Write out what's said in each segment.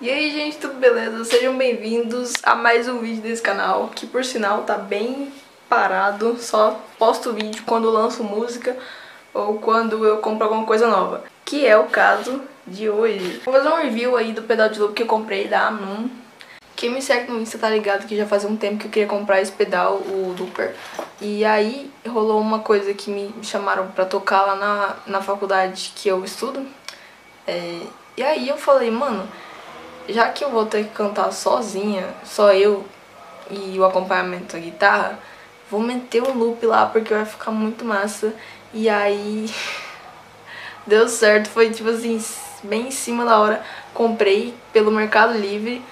E aí gente, tudo beleza? Sejam bem-vindos a mais um vídeo desse canal, que por sinal tá bem parado, só posto vídeo quando lanço música ou quando eu compro alguma coisa nova, que é o caso de hoje. Vou fazer um review aí do pedal de loop que eu comprei da Amnon. Quem me segue no Insta tá ligado que já fazia um tempo que eu queria comprar esse pedal, o looper. E aí rolou uma coisa que me chamaram pra tocar lá na, na faculdade que eu estudo. É, e aí eu falei, mano, já que eu vou ter que cantar sozinha, só eu e o acompanhamento da guitarra, vou meter um loop lá porque vai ficar muito massa. E aí deu certo, foi tipo assim, bem em cima da hora. Comprei pelo Mercado Livre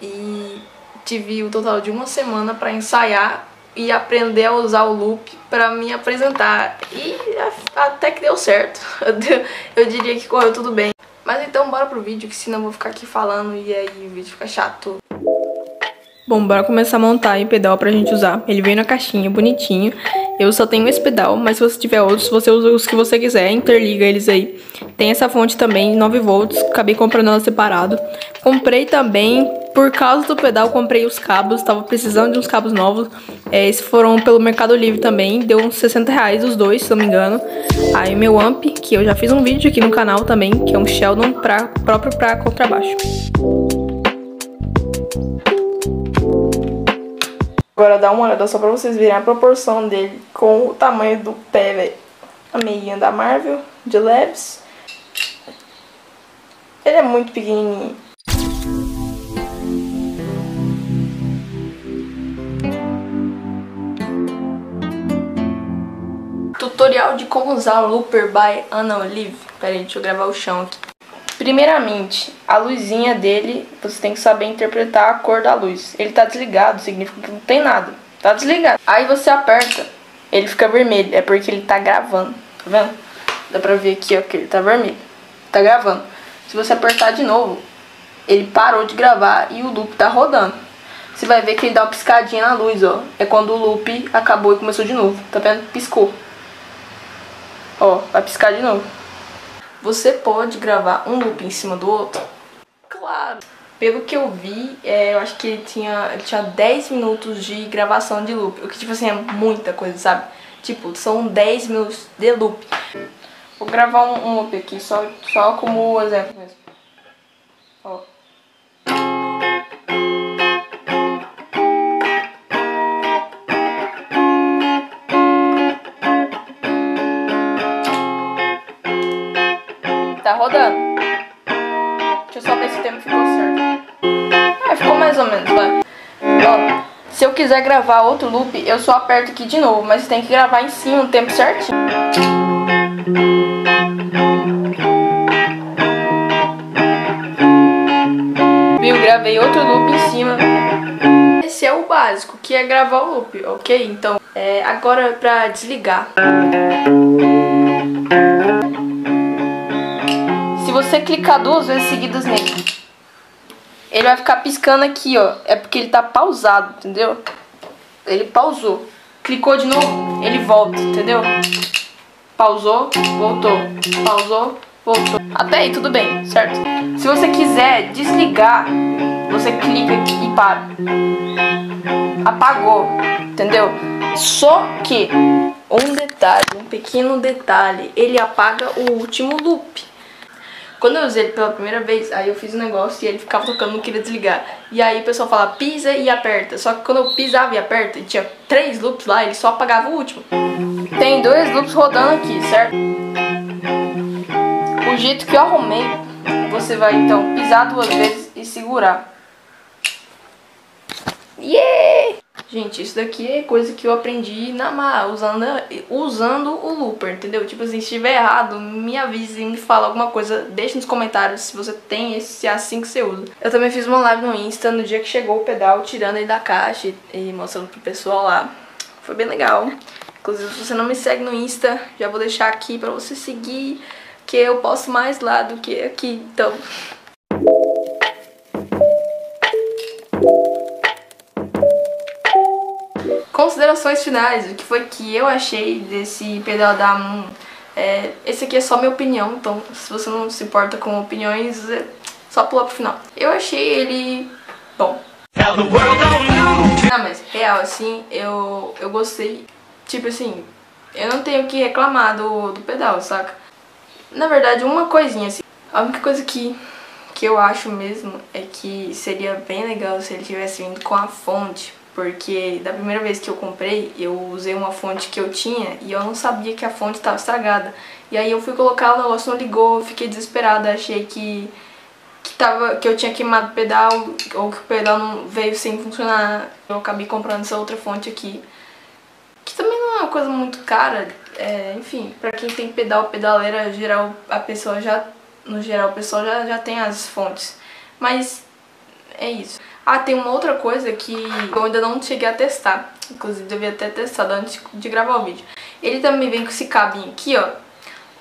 e tive o total de uma semana para ensaiar e aprender a usar o loop para me apresentar. E até que deu certo. Eu diria que correu tudo bem. Mas então bora pro vídeo, que senão eu vou ficar aqui falando e aí o vídeo fica chato. Bom, bora começar a montar aí o pedal pra gente usar. Ele veio na caixinha, bonitinho. Eu só tenho esse pedal, mas se você tiver outros, você usa os que você quiser, interliga eles aí. Tem essa fonte também, 9 volts, acabei comprando ela separado. Comprei também, por causa do pedal, comprei os cabos, tava precisando de uns cabos novos. É, esses foram pelo Mercado Livre também, deu uns 60 reais os dois, se não me engano. Aí meu amp, que eu já fiz um vídeo aqui no canal também, que é um Sheldon pra, próprio para contrabaixo. Agora dá uma olhada só pra vocês verem a proporção dele com o tamanho do pé, velho. A meia da Marvel, de Labs. Ele é muito pequenininho. Tutorial de como usar o Looper by Ana Olive. Pera aí, deixa eu gravar o chão aqui. Primeiramente, a luzinha dele, você tem que saber interpretar a cor da luz. Ele tá desligado, significa que não tem nada. Tá desligado. Aí você aperta, ele fica vermelho. É porque ele tá gravando. Tá vendo? Dá pra ver aqui, ó, que ele tá vermelho. Tá gravando. Se você apertar de novo, ele parou de gravar e o loop tá rodando. Você vai ver que ele dá uma piscadinha na luz, ó. É quando o loop acabou e começou de novo. Tá vendo? Piscou. Ó, vai piscar de novo. Você pode gravar um loop em cima do outro? Claro. Pelo que eu vi, é, eu acho que ele tinha, ele tinha 10 minutos de gravação de loop. O que, tipo assim, é muita coisa, sabe? Tipo, são 10 minutos de loop. Vou gravar um, um loop aqui, só, só como exemplo mesmo. Ó. Tá rodando. Deixa eu só ver se o tempo ficou certo. É, ficou mais ou menos, vai. Ó, se eu quiser gravar outro loop, eu só aperto aqui de novo, mas tem que gravar em cima o tempo certinho. Viu? Gravei outro loop em cima. Esse é o básico, que é gravar o loop, ok? Então, é, agora pra desligar. Você clicar duas vezes seguidas nele, ele vai ficar piscando aqui, ó. É porque ele tá pausado, entendeu? Ele pausou. Clicou de novo, ele volta, entendeu? Pausou, voltou. Pausou, voltou. Até aí, tudo bem, certo? Se você quiser desligar, você clica e para. Apagou, entendeu? Só que um detalhe, um pequeno detalhe, ele apaga o último loop. Quando eu usei ele pela primeira vez, aí eu fiz um negócio e ele ficava tocando, não queria desligar. E aí o pessoal fala, pisa e aperta. Só que quando eu pisava e aperta, e tinha três loops lá, ele só apagava o último. Tem dois loops rodando aqui, certo? O jeito que eu arrumei, você vai então pisar duas vezes e segurar. Gente, isso daqui é coisa que eu aprendi na mar, usando, usando o looper, entendeu? Tipo assim, se estiver errado, me avise me fala alguma coisa. Deixe nos comentários se você tem esse, se é assim que você usa. Eu também fiz uma live no Insta no dia que chegou o pedal, tirando ele da caixa e, e mostrando pro pessoal lá. Foi bem legal. Inclusive, se você não me segue no Insta, já vou deixar aqui pra você seguir, que eu posto mais lá do que aqui, então... Considerações finais, o que foi que eu achei desse pedal da Moon. É, esse aqui é só minha opinião, então se você não se importa com opiniões, é, só pular pro final. Eu achei ele bom. Não, mas real, assim, eu, eu gostei. Tipo assim, eu não tenho que reclamar do, do pedal, saca? Na verdade, uma coisinha assim. A única coisa que, que eu acho mesmo é que seria bem legal se ele tivesse vindo com a fonte. Porque da primeira vez que eu comprei, eu usei uma fonte que eu tinha e eu não sabia que a fonte estava estragada. E aí eu fui colocar, o negócio não ligou, fiquei desesperada, achei que, que, tava, que eu tinha queimado o pedal ou que o pedal não veio sem funcionar. Eu acabei comprando essa outra fonte aqui, que também não é uma coisa muito cara. É, enfim, pra quem tem pedal, pedaleira, geral, a pessoa já, no geral, o pessoal já, já tem as fontes. Mas é isso. Ah, tem uma outra coisa que eu ainda não cheguei a testar. Inclusive, devia ter testado antes de gravar o vídeo. Ele também vem com esse cabinho aqui, ó.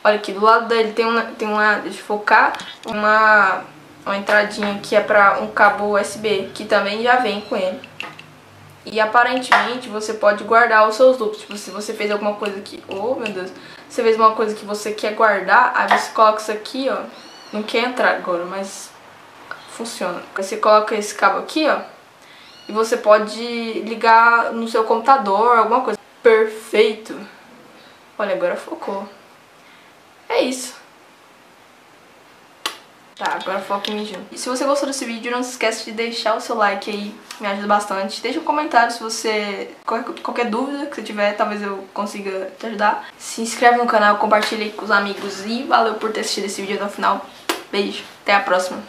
Olha aqui, do lado dele tem uma, tem uma deixa eu focar, uma, uma entradinha que é pra um cabo USB, que também já vem com ele. E aparentemente você pode guardar os seus loops. Tipo, se você fez alguma coisa aqui, oh meu Deus, você fez uma coisa que você quer guardar, aí você coloca isso aqui, ó. Não quer entrar agora, mas funciona. Você coloca esse cabo aqui, ó, e você pode ligar no seu computador, alguma coisa. Perfeito! Olha, agora focou. É isso. Tá, agora foca em mim E se você gostou desse vídeo, não se esquece de deixar o seu like aí, me ajuda bastante. Deixa um comentário se você... Qualquer, qualquer dúvida que você tiver, talvez eu consiga te ajudar. Se inscreve no canal, compartilhe com os amigos e valeu por ter assistido esse vídeo até o final. Beijo, até a próxima.